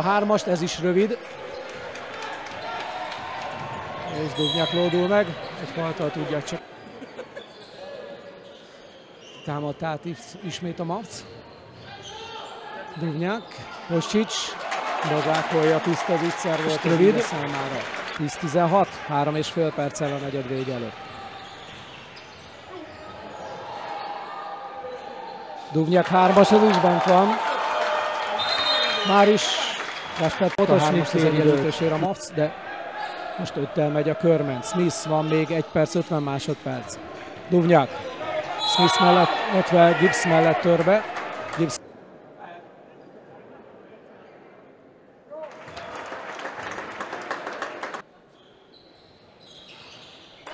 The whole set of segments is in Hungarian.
A hármast, ez is rövid. És Dubnyak lódul meg, egy faltal tudják csak. Támadt át ismét a Mavc. Dubnyak, Hoscsics, Bogákolja, tiszta viccer volt rövid számára. 10-16, három és fél perccel a negyed vége előtt. Duvnyak hármas, ez is bent van. Már is Gaspar Potosnik az a Mavc, de most öttel megy a körment. Smith van még 1 perc 50 másodperc. Duvnyak. Smith mellett, illetve Gibbs mellett törbe. Gibbs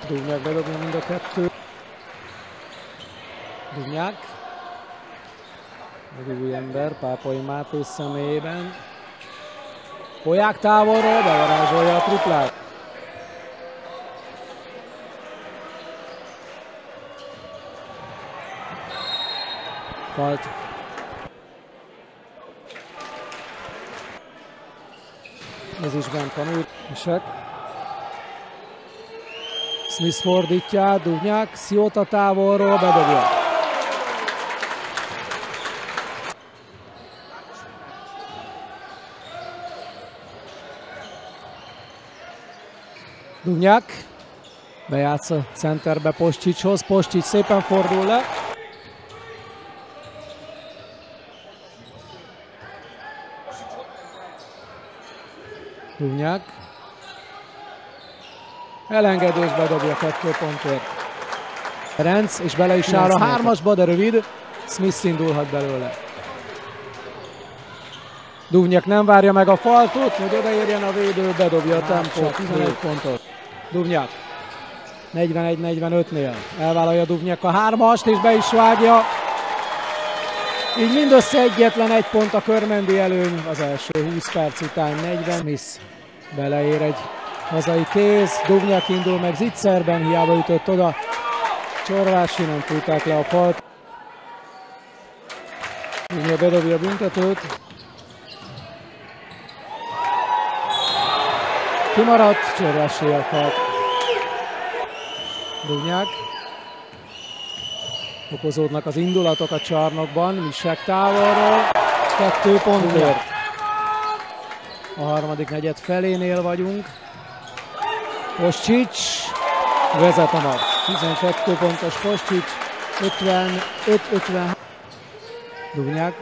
Duvnyak bedobja mind a kettő. Duvnyak. Egy új ember, Pápai Máté személyében. Poják távolról, bevarázsolja a triplát. Falt. Ez is bent van úgy. Misek. Smith fordítja, Duvnyák, Szióta távolról bedobja. Duvnyák bejátsz a centerbe Postcsicshoz, Postcsics szépen fordul le. Duvnyák Elengedés bedobja kettő pontért. Ferenc, és bele is áll a hármasba, de rövid. Smith indulhat belőle. Duvnyak nem várja meg a faltot, hogy odaérjen a védő, bedobja a tempót, 11 pontot. Duvnyak 41-45-nél elvállalja Duvnyak a hármast, és be is vágja. Így mindössze egyetlen egy pont a körmendi előny az első 20 perc után 40. Smith beleér egy hazai kéz, Duvnyak indul meg zicserben, hiába ütött oda. Csorvási nem fújták le a falt. Duvnyak bedobja a büntetőt. Kimaradt, Csorvási a falt. Duvnyak. Okozódnak az indulatok a csarnokban, Misek távolról. Kettő pontért. A harmadik negyed felénél vagyunk. Postcsics vezet a mag. 12 pontos Postcsics, 55-50. Dugnyák.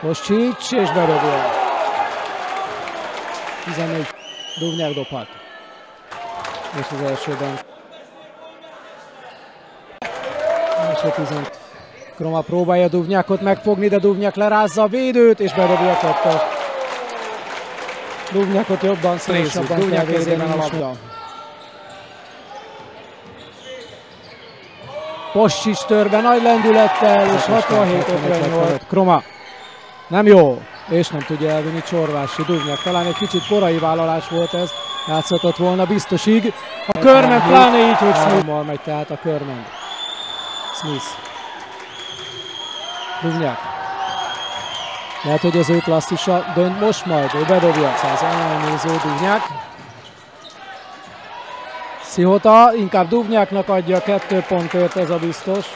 Postcsics és bedobja. 14. Dugnyák dobhat. És az elsőben. Első 10. Kroma próbálja Duvnyákot megfogni, de Duvnyák lerázza a védőt, és bedobja a kettőt. Duvnyakot jobban, szorosabban Duvnyak kezében a labda. Possics törbe nagy lendülettel, és 67-58. Kroma. Nem jó, és nem tudja elvinni Csorvási Duvnyak. Talán egy kicsit korai vállalás volt ez, játszhatott volna biztosig. A körment pláne így, hogy Smith megy tehát a körment. Smith. Duvnyak. Lehet, hogy az ő klasszisa dönt most majd, ő bedobja. Az elnéző Duvnyák. Szihota inkább Duvnyáknak adja kettő pontért, ez a biztos.